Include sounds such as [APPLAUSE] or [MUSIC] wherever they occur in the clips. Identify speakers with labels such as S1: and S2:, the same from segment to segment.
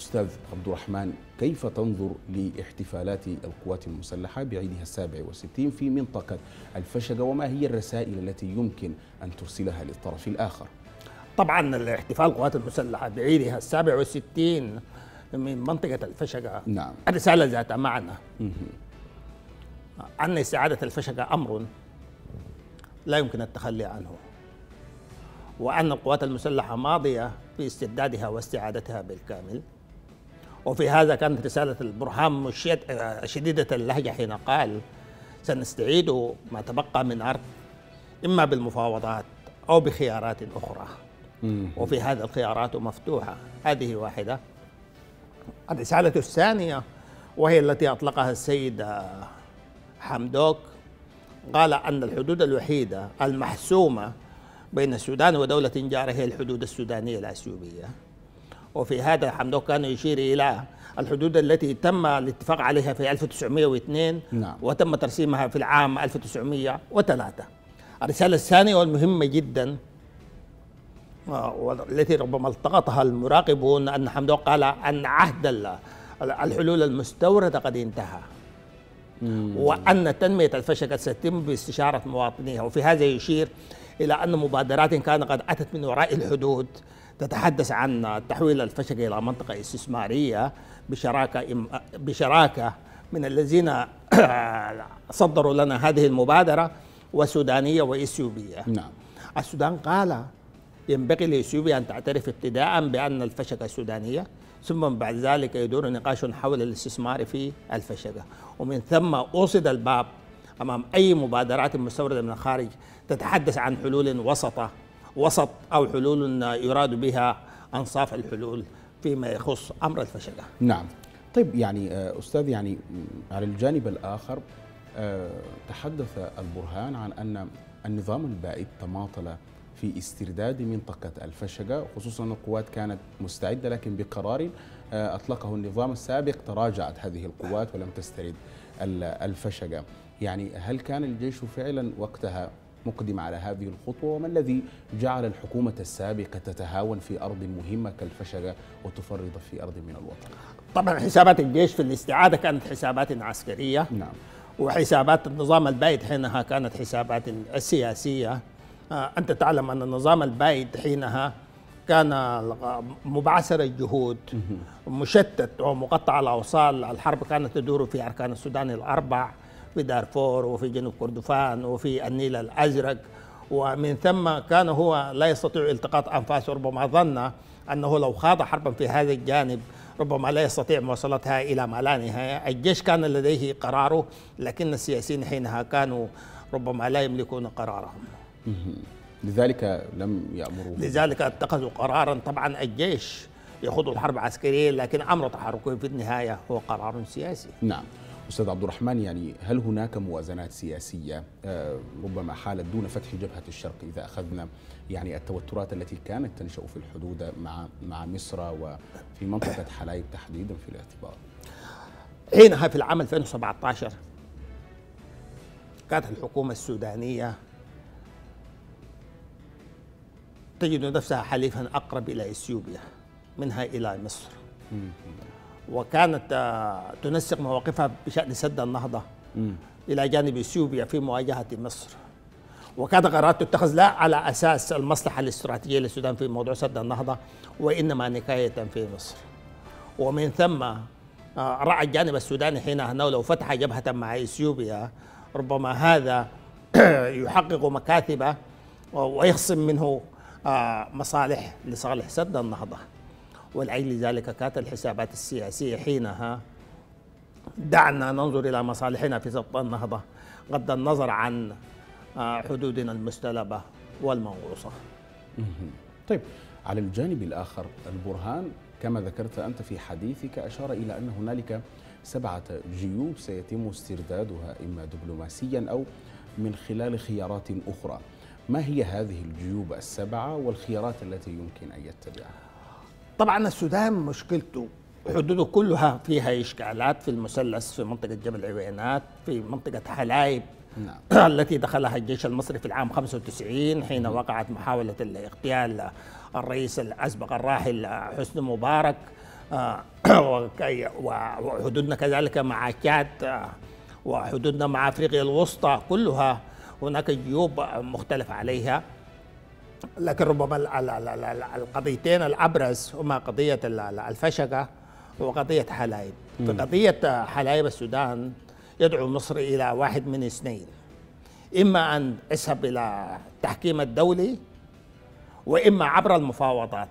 S1: أستاذ عبد الرحمن كيف تنظر لاحتفالات القوات المسلحة بعيدها السابع والستين في منطقة الفشقة وما هي الرسائل التي يمكن أن ترسلها للطرف الآخر؟
S2: طبعا الاحتفال القوات المسلحة بعيدها السابع والستين من منطقة الفشقة.
S1: نعم.
S2: رسالة ذات معنى. أن استعادة الفشقة أمر لا يمكن التخلي عنه. وأن القوات المسلحة ماضية في استردادها واستعادتها بالكامل. وفي هذا كانت رسالة البرهان مشيد شديدة اللهجة حين قال سنستعيد ما تبقى من أرض إما بالمفاوضات أو بخيارات أخرى. وفي هذا الخيارات مفتوحة. هذه واحدة. الرسالة الثانية وهي التي أطلقها السيد حمدوك قال أن الحدود الوحيدة المحسومة بين السودان ودولة جارة هي الحدود السودانية الأثيوبية. وفي هذا حمدوك كان يشير إلى الحدود التي تم الاتفاق عليها في 1902
S1: نعم.
S2: وتم ترسيمها في العام 1903 الرسالة الثانية والمهمة جدا والتي ربما التقطها المراقبون أن حمدوك قال أن عهد الحلول المستوردة قد انتهى. وأن تنمية الفشل قد ستتم باستشارة مواطنيها. وفي هذا يشير إلى أن مبادرات كانت قد أتت من وراء الحدود. تتحدث عن تحويل الفشل إلى منطقة استثمارية بشراكة بشراكة من الذين [COUGHS] صدروا لنا هذه المبادرة وسودانية وإثيوبية.
S1: نعم.
S2: السودان قال ينبغي لإثيوبيا أن تعترف ابتداء بأن الفشكة سودانية ثم بعد ذلك يدور نقاش حول الاستثمار في الفشكة ومن ثم أوصد الباب أمام أي مبادرات مستوردة من الخارج تتحدث عن حلول وسطة وسط أو حلول يراد بها أنصاف الحلول فيما يخص أمر الفشكة
S1: نعم. طيب يعني أستاذ يعني على الجانب الآخر تحدث البرهان عن أن النظام البائد تماطل في استرداد منطقة الفشقة خصوصا أن القوات كانت مستعدة لكن بقرار أطلقه النظام السابق تراجعت هذه القوات ولم تسترد الفشقة. يعني هل كان الجيش فعلا وقتها مقدم على هذه الخطوة وما الذي جعل الحكومة السابقة تتهاون في أرض مهمة كالفشقة وتفرط في أرض من الوطن؟
S2: طبعا حسابات الجيش في الاستعادة كانت حسابات عسكرية.
S1: نعم.
S2: وحسابات النظام البائد حينها كانت حسابات السياسية. أنت تعلم أن النظام البائد حينها كان مبعثر الجهود مشتت ومقطع الأوصال. الحرب كانت تدور في أركان السودان الأربع. في دارفور وفي جنوب كردفان وفي النيل الأزرق. ومن ثم كان هو لا يستطيع التقاط أنفاسه ربما ظن أنه لو خاض حربا في هذا الجانب ربما لا يستطيع مواصلتها إلى ما لا نهاية الجيش كان لديه قراره لكن السياسيين حينها كانوا ربما لا يملكون قرارهم.
S1: لذلك لم يأمروا.
S2: لذلك اتخذوا قرارا. طبعا الجيش يخوض الحرب عسكرية لكن أمر تحركه في النهاية هو قرار سياسي.
S1: نعم. أستاذ عبد الرحمن يعني هل هناك موازنات سياسية؟ ربما حالت دون فتح جبهة الشرق إذا أخذنا يعني التوترات التي كانت تنشأ في الحدود مع مع مصر وفي منطقة حلايب تحديدا في الاعتبار.
S2: حينها في العام 2017 كانت الحكومة السودانية تجد نفسها حليفا أقرب إلى إثيوبيا منها إلى مصر. وكانت تنسق مواقفها بشأن سد النهضة. إلى جانب إثيوبيا في مواجهة مصر. وكانت قرارات تتخذ لا على أساس المصلحة الاستراتيجية للسودان في موضوع سد النهضة وإنما نكاية في مصر. ومن ثم رأى الجانب السوداني حينها أنه لو فتح جبهة مع إثيوبيا ربما هذا [CLEARS THROAT] يحقق مكاتب ويخصم منه مصالح لصالح سد النهضة. ولأجل ذلك كانت الحسابات السياسية حينها دعنا ننظر إلى مصالحنا في سد النهضة غض النظر عن حدودنا المستلبة والمنغوصة.
S1: طيب على الجانب الآخر البرهان كما ذكرت أنت في حديثك أشار إلى أن هنالك سبعة جيوب سيتم استردادها إما دبلوماسيا أو من خلال خيارات أخرى. ما هي هذه الجيوب السبعة والخيارات التي يمكن أن يتبعها؟
S2: طبعا السودان مشكلته حدوده كلها فيها إشكالات في المثلث في منطقة جبل عوينات في منطقة حلايب
S1: نعم. [CLEARS THROAT]
S2: التي دخلها الجيش المصري في العام 95 حين وقعت محاولة الاغتيال الرئيس الأسبق الراحل حسني مبارك. [CLEARS THROAT] وحدودنا كذلك مع تشاد وحدودنا مع أفريقيا الوسطى كلها هناك جيوب مختلف عليها. لكن ربما ال- ال- ال- ال- ال- القضيتين الأبرز هما قضية ال- ال- الفشقه وقضية حلايب. في قضية حلايب السودان يدعو مصر إلى واحد من اثنين. إما أن يذهب إلى التحكيم الدولي وإما عبر المفاوضات.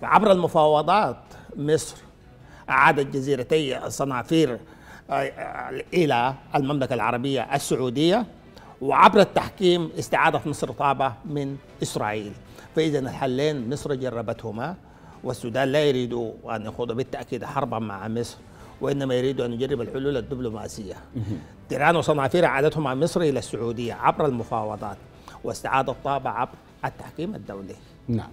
S2: فعبر المفاوضات مصر أعادت جزيرتي صنافير آه، آه، إلى المملكة العربية السعودية. وعبر التحكيم استعادت مصر طابة من إسرائيل. فإذا الحلين مصر جربتهما والسودان لا يريد أن يخوض بالتأكيد حربا مع مصر وإنما يريد أن يجرب الحلول الدبلوماسية. تيران وصنافير عادتهم مع مصر إلى السعودية عبر المفاوضات واستعادت طابة عبر التحكيم الدولي.
S1: نعم.